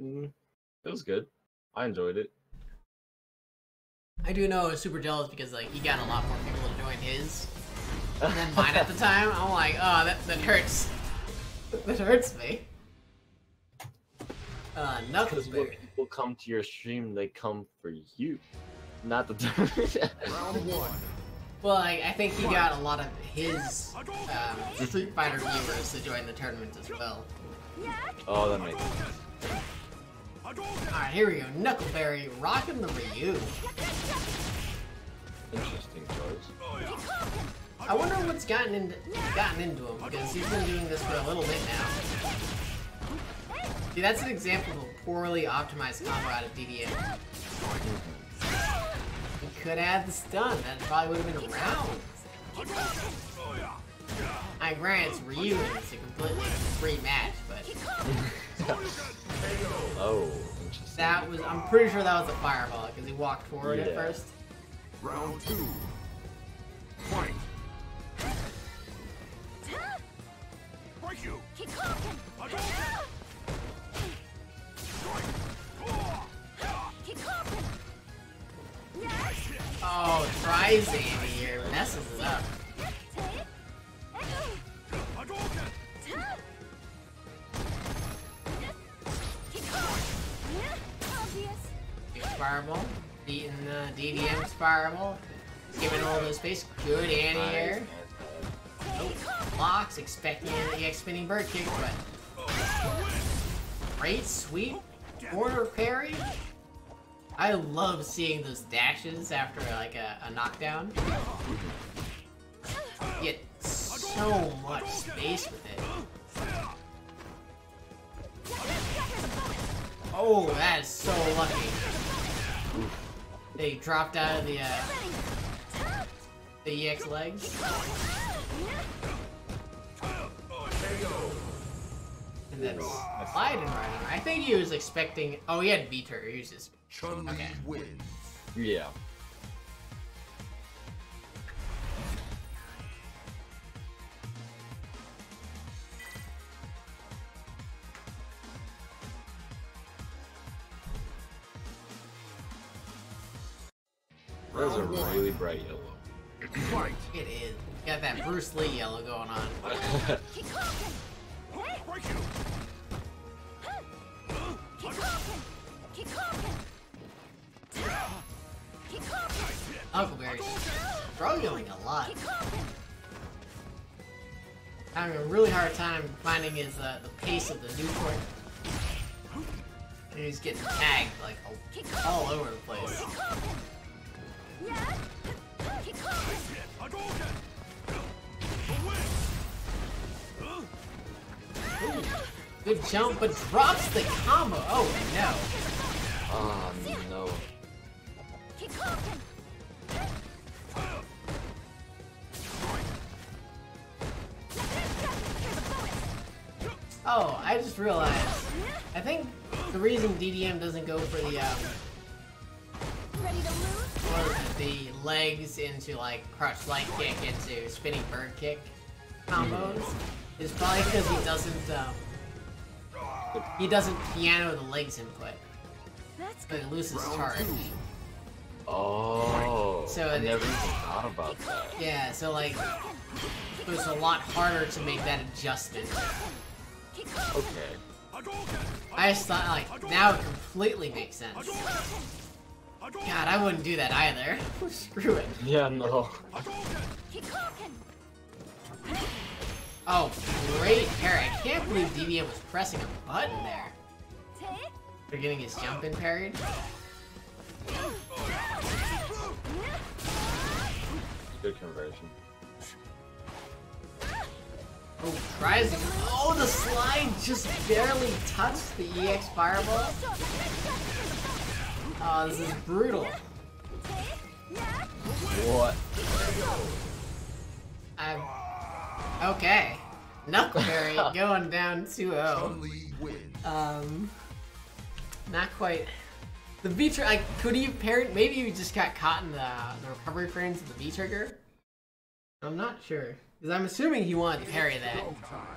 Mm, it was good. I enjoyed it. I do know I was super jealous because like he got a lot more people to join his than mine at the time. I'm like, oh, that that hurts. That hurts me. Uh, Because when Knuckleberry. people come to your stream, they come for you, not the. Round one. Well, I, I think he got a lot of his um, Street Fighter viewers to join the tournament as well. oh, that makes sense. Alright, here we go. Knuckleberry rocking the Ryu. Interesting choice. I wonder what's gotten into gotten into him because he's been doing this for a little bit now. See, that's an example of a poorly optimized combo out of DDM. He could add the stun. That probably would have been around. I grant it's Ryu and it's a completely free match, but Oh, interesting. that was I'm pretty sure that was a fireball because he walked forward at first. Round two. Fight. Oh, try Zandy here, messes it up. Fireball, beating the DDM's fireball, giving all those space. Good anti-air. Oh, blocks, expecting the EX spinning bird kick, but great sweep, corner parry. I love seeing those dashes after like a, a knockdown. Get so much space with it. Oh, that is so lucky. They dropped out of the uh, the EX legs. And then slide running. I think he was expecting. Oh, he had beat her. He was just. Chun Okay. Yeah. That was a really bright yellow. Fight. It is. Got that Bruce Lee yellow going on. Knuckleberry's struggling a lot. Having a really hard time finding his uh, the pace of the Newport. And he's getting tagged like all over the place. Good jump, but drops the combo. Oh no. Ah, no. Oh, I just realized. I think the reason DDM doesn't go for the um, the legs into like crush light kick into spinning bird kick combos is probably because he doesn't um, he doesn't piano the legs input. But it loses charge. Oh. So I it- never even thought about that. Yeah, so like it was a lot harder to make that adjustment. Okay. I just thought like now it completely makes sense. God, I wouldn't do that either. Screw it. Yeah, no. Oh, great parry. I can't believe DDM was pressing a button there. For getting his jump in parried. Good conversion. Oh, tries to. Oh, the slide just barely touched the EX fireball. Oh, this is brutal. What? I'm. Okay. Knuckleberry going down 2 0. Chun Li wins. Um, not quite. The V trigger, like, could he have parried? Maybe he just got caught in the, the recovery frames of the V trigger. I'm not sure. Because I'm assuming he wanted to parry that. Time.